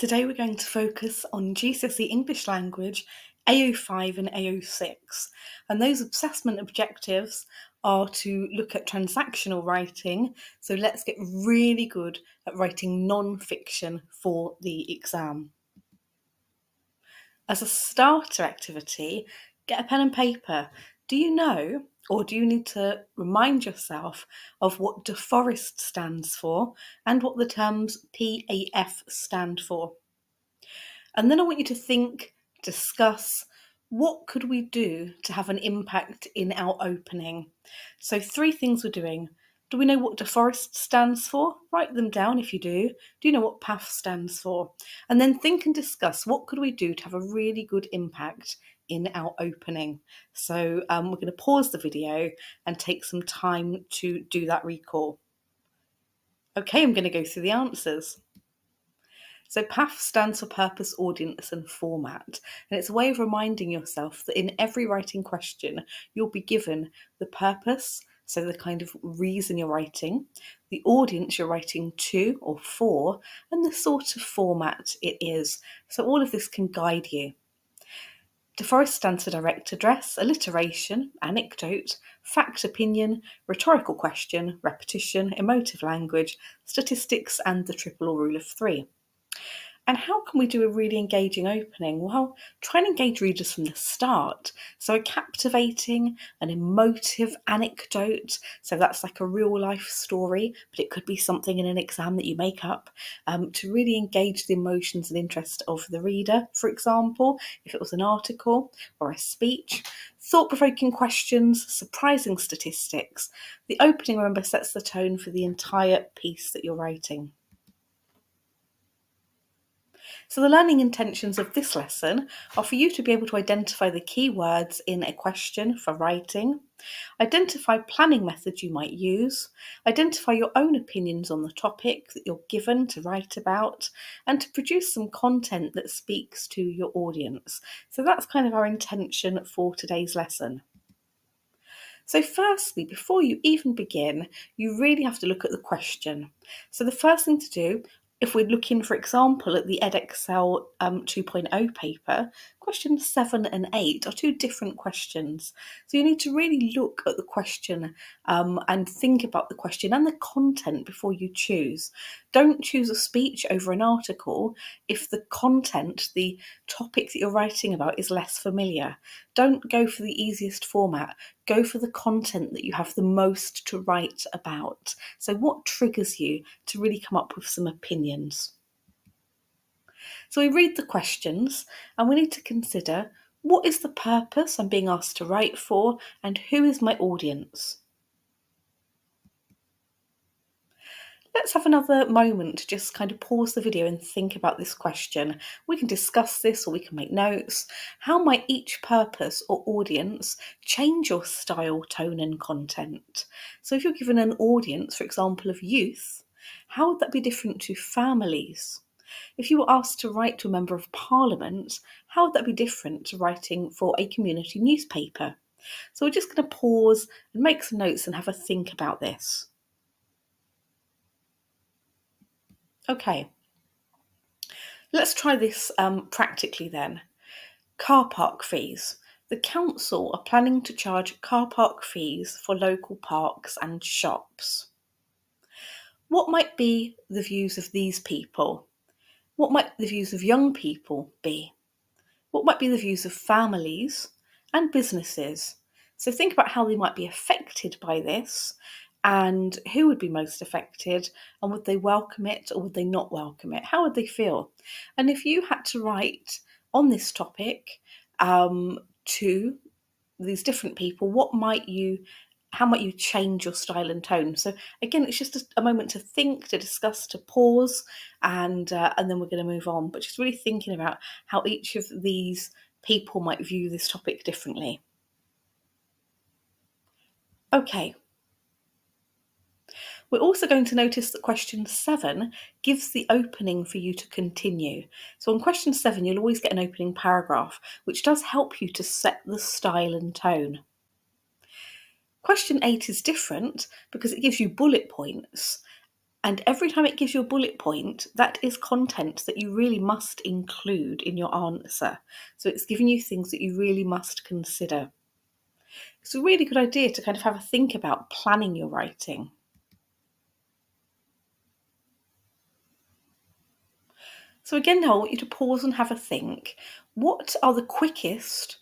Today we're going to focus on GCSE English Language AO5 and AO6. And those assessment objectives are to look at transactional writing. So let's get really good at writing non fiction for the exam. As a starter activity, get a pen and paper. Do you know, or do you need to remind yourself of what DAFOREST stands for and what the terms PAF stand for? And then I want you to think, discuss, what could we do to have an impact in our opening? So, three things we're doing. Do we know what DAFOREST stands for? Write them down if you do. Do you know what PAF stands for? And then think and discuss what could we do to have a really good impact in our opening. So um, we're going to pause the video and take some time to do that recall. Okay, I'm going to go through the answers. So PAF stands for purpose, audience, and format. And it's a way of reminding yourself that in every writing question, you'll be given the purpose, so the kind of reason you're writing, the audience you're writing to or for, and the sort of format it is. So all of this can guide you. DAFOREST stands for direct address, alliteration, anecdote, fact opinion, rhetorical question, repetition, emotive language, statistics, and the triple or rule of three. And how can we do a really engaging opening? Well, try and engage readers from the start. So, a captivating, an emotive anecdote. So, that's like a real life story, but it could be something in an exam that you make up um, to really engage the emotions and interest of the reader, for example, if it was an article or a speech. Thought provoking questions, surprising statistics. The opening, remember, sets the tone for the entire piece that you're writing. So the learning intentions of this lesson are for you to be able to identify the key words in a question for writing, identify planning methods you might use, identify your own opinions on the topic that you're given to write about, and to produce some content that speaks to your audience. So that's kind of our intention for today's lesson. So, firstly, before you even begin, you really have to look at the question. So, the first thing to do if we're looking, for example, at the Edexcel um, 2.0 paper, questions seven and eight are two different questions. So you need to really look at the question um, and think about the question and the content before you choose. Don't choose a speech over an article if the content, the topic that you're writing about, is less familiar. Don't go for the easiest format. Go for the content that you have the most to write about. So, what triggers you to really come up with some opinions? So we read the questions and we need to consider what is the purpose I'm being asked to write for and who is my audience? Let's have another moment to just kind of pause the video and think about this question. We can discuss this or we can make notes. How might each purpose or audience change your style, tone, and content? So, if you're given an audience, for example, of youth, how would that be different to families? If you were asked to write to a Member of Parliament, how would that be different to writing for a community newspaper? So we're just going to pause and make some notes and have a think about this. Okay, let's try this um, practically then. Car park fees. The council are planning to charge car park fees for local parks and shops. What might be the views of these people? What might the views of young people be? What might be the views of families and businesses? So think about how they might be affected by this and who would be most affected and would they welcome it or would they not welcome it? How would they feel? And if you had to write on this topic um, to these different people, what might you how might you change your style and tone? So again, it's just a, a moment to think, to discuss, to pause, and uh, and then we're going to move on. But just really thinking about how each of these people might view this topic differently. Okay. We're also going to notice that question seven gives the opening for you to continue. So on question seven, you'll always get an opening paragraph, which does help you to set the style and tone. Question eight is different because it gives you bullet points And every time it gives you a bullet point, that is content that you really must include in your answer. So it's giving you things that you really must consider. It's a really good idea to kind of have a think about planning your writing. So again now I want you to pause and have a think. What are the quickest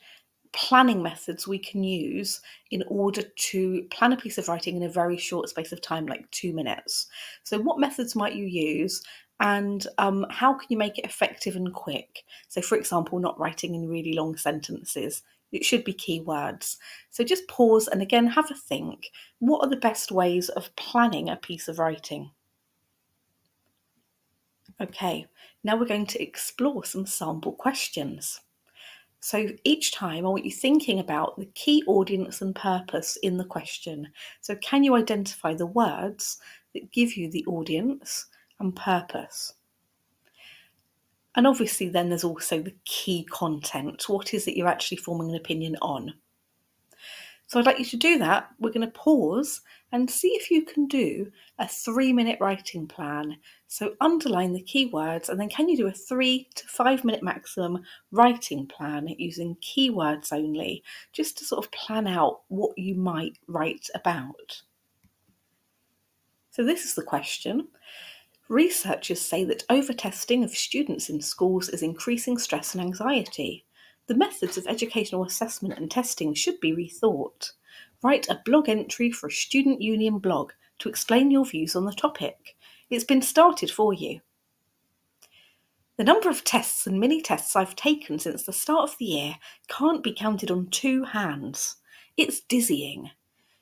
planning methods we can use in order to plan a piece of writing in a very short space of time, like two minutes. So, what methods might you use? And um, how can you make it effective and quick? So, for example, not writing in really long sentences. It should be keywords. So, just pause and again have a think. What are the best ways of planning a piece of writing? Okay, now we're going to explore some sample questions. So each time I want you thinking about the key audience and purpose in the question. So can you identify the words that give you the audience and purpose? And obviously, then there's also the key content. What is it you're actually forming an opinion on? So I'd like you to do that. We're going to pause and see if you can do a three minute writing plan. So underline the keywords and then can you do a three to five minute maximum writing plan using keywords only, just to sort of plan out what you might write about. So this is the question. Researchers say that over-testing of students in schools is increasing stress and anxiety. The methods of educational assessment and testing should be rethought. Write a blog entry for a student union blog to explain your views on the topic. It's been started for you. The number of tests and mini tests I've taken since the start of the year can't be counted on two hands. It's dizzying.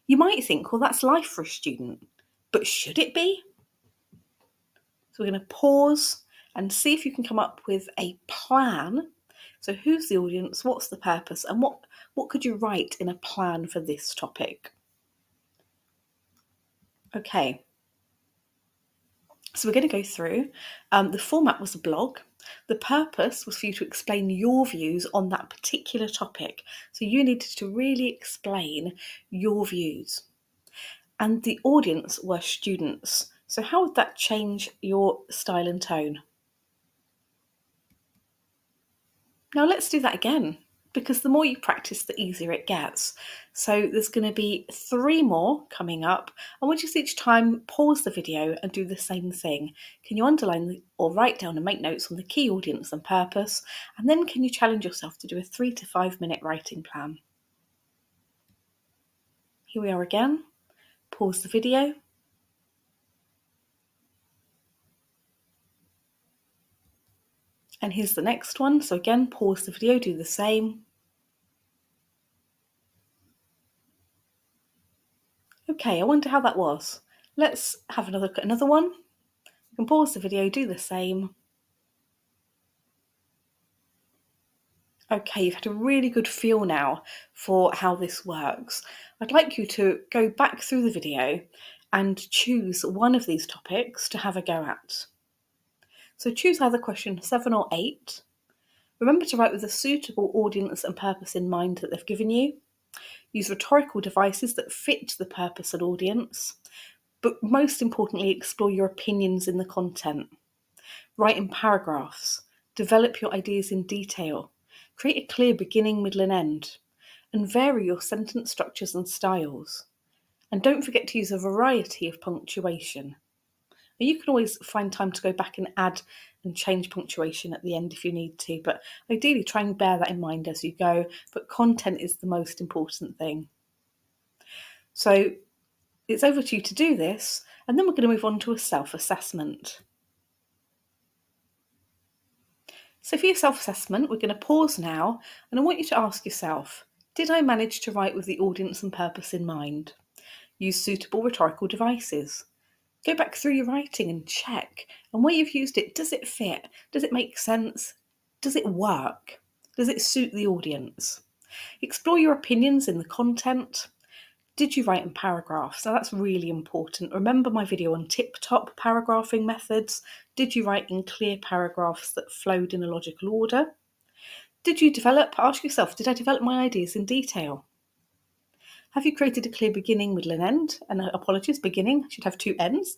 You might think, well, that's life for a student, but should it be? So we're going to pause and see if you can come up with a plan so who's the audience, what's the purpose, and what, what could you write in a plan for this topic? Okay, so we're going to go through. Um, the format was a blog. The purpose was for you to explain your views on that particular topic. So you needed to really explain your views. And the audience were students. So how would that change your style and tone? Now let's do that again because the more you practice, the easier it gets. So there's going to be three more coming up. I want you to each time pause the video and do the same thing. Can you underline or write down and make notes on the key audience and purpose? And then can you challenge yourself to do a three to five minute writing plan? Here we are again. Pause the video And here's the next one. So again, pause the video, do the same. Okay, I wonder how that was. Let's have another look at another one. You can pause the video, do the same. Okay, you've had a really good feel now for how this works. I'd like you to go back through the video and choose one of these topics to have a go at. So choose either question 7 or 8. Remember to write with a suitable audience and purpose in mind that they've given you. Use rhetorical devices that fit the purpose and audience. But most importantly, explore your opinions in the content. Write in paragraphs. Develop your ideas in detail. Create a clear beginning, middle, and end. And vary your sentence structures and styles. And don't forget to use a variety of punctuation. You can always find time to go back and add and change punctuation at the end if you need to, but ideally try and bear that in mind as you go. But content is the most important thing. So it's over to you to do this, and then we're going to move on to a self assessment. So, for your self assessment, we're going to pause now, and I want you to ask yourself Did I manage to write with the audience and purpose in mind? Use suitable rhetorical devices. Go back through your writing and check. And where you've used it, does it fit? Does it make sense? Does it work? Does it suit the audience? Explore your opinions in the content. Did you write in paragraphs? Now that's really important. Remember my video on tip top paragraphing methods? Did you write in clear paragraphs that flowed in a logical order? Did you develop? Ask yourself, did I develop my ideas in detail? Have you created a clear beginning, middle, and end? And uh, apologies, beginning should have two ends.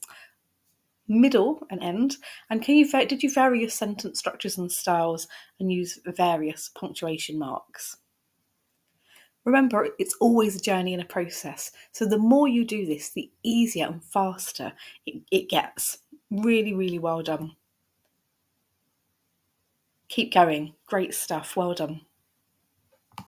middle, and end? And can you did you vary your sentence structures and styles and use various punctuation marks? Remember, it's always a journey and a process. So the more you do this, the easier and faster it, it gets. Really, really well done. Keep going. Great stuff. Well done.